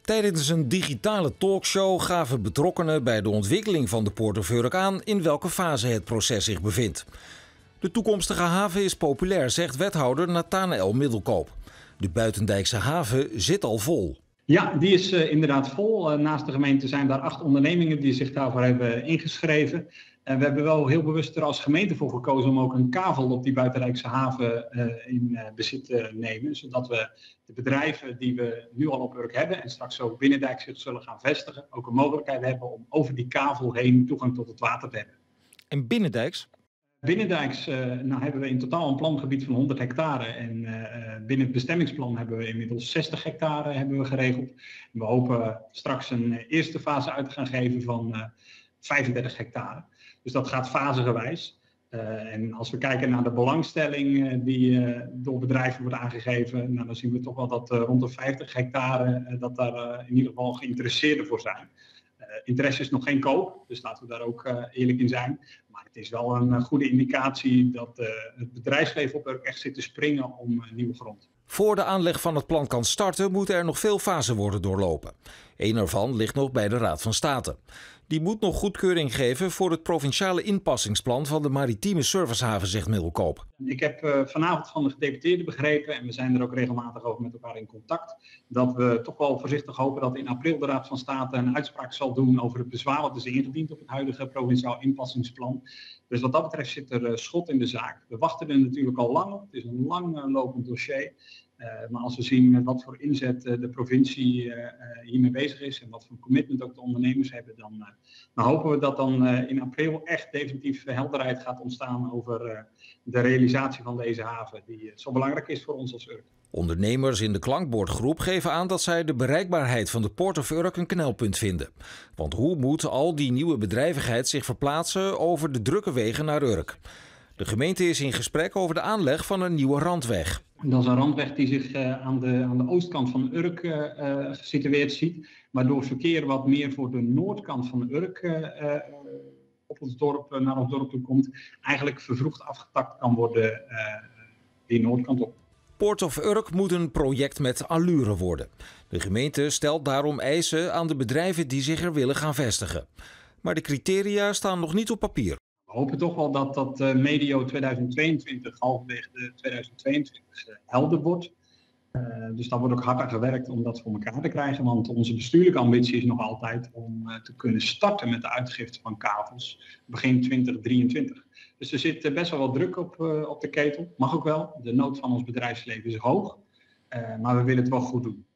Tijdens een digitale talkshow gaven betrokkenen bij de ontwikkeling van de Port aan in welke fase het proces zich bevindt. De toekomstige haven is populair, zegt wethouder Nathanael Middelkoop. De buitendijkse haven zit al vol. Ja, die is uh, inderdaad vol. Uh, naast de gemeente zijn daar acht ondernemingen die zich daarvoor hebben ingeschreven. En we hebben wel heel bewust er als gemeente voor gekozen om ook een kavel op die buitenrijkse haven uh, in bezit te nemen. Zodat we de bedrijven die we nu al op Urk hebben en straks ook binnendijk zich zullen gaan vestigen, ook een mogelijkheid hebben om over die kavel heen toegang tot het water te hebben. En binnendijks? Binnendijks uh, nou, hebben we in totaal een plangebied van 100 hectare. En uh, binnen het bestemmingsplan hebben we inmiddels 60 hectare hebben we geregeld. we hopen straks een eerste fase uit te gaan geven van uh, 35 hectare. Dus dat gaat fasegewijs. en als we kijken naar de belangstelling die door bedrijven wordt aangegeven, nou, dan zien we toch wel dat rond de 50 hectare dat daar in ieder geval geïnteresseerden voor zijn. Interesse is nog geen koop, dus laten we daar ook eerlijk in zijn. Maar het is wel een eh, goede indicatie dat het bedrijfsleven op Urk echt zit te springen om nieuwe grond. Voor de aanleg van het plan kan starten, moeten er nog veel fasen worden doorlopen. Eén ervan ligt nog bij de Raad van State. Die moet nog goedkeuring geven voor het provinciale inpassingsplan van de maritieme servicehaven, zegt Middelkoop. Ik heb uh, vanavond van de gedeputeerden begrepen, en we zijn er ook regelmatig over met elkaar in contact, dat we toch wel voorzichtig hopen dat in april de Raad van State een uitspraak zal doen over het bezwaar wat is ingediend op het huidige provinciaal inpassingsplan. Dus wat dat betreft zit er uh, schot in de zaak. We wachten er natuurlijk al lang op. Het is een lang uh, lopend dossier. Uh, maar als we zien met wat voor inzet uh, de provincie uh, hiermee bezig is en wat voor commitment ook de ondernemers hebben, dan, dan hopen we dat dan in april echt definitief helderheid gaat ontstaan over de realisatie van deze haven, die zo belangrijk is voor ons als Urk. Ondernemers in de klankbordgroep geven aan dat zij de bereikbaarheid van de Port of Urk een knelpunt vinden. Want hoe moet al die nieuwe bedrijvigheid zich verplaatsen over de drukke wegen naar Urk? De gemeente is in gesprek over de aanleg van een nieuwe randweg. Dat is een randweg die zich uh, aan, de, aan de oostkant van Urk uh, gesitueerd ziet, waardoor verkeer wat meer voor de noordkant van Urk op ons dorp, naar ons dorp toe komt, eigenlijk vervroegd afgetakt kan worden die noordkant op. Port of Urk moet een project met allure worden. De gemeente stelt daarom eisen aan de bedrijven die zich er willen gaan vestigen. Maar de criteria staan nog niet op papier. We hopen toch wel dat dat uh, medio 2022, halverwege de 2022, uh, helder wordt. Uh, dus daar wordt ook hard aan gewerkt om dat voor elkaar te krijgen. Want onze bestuurlijke ambitie is nog altijd om te kunnen starten met de uitgifte van kavels begin 2023. Dus er zit best wel wat druk op, op de ketel. Mag ook wel. De nood van ons bedrijfsleven is hoog. maar we willen het wel goed doen.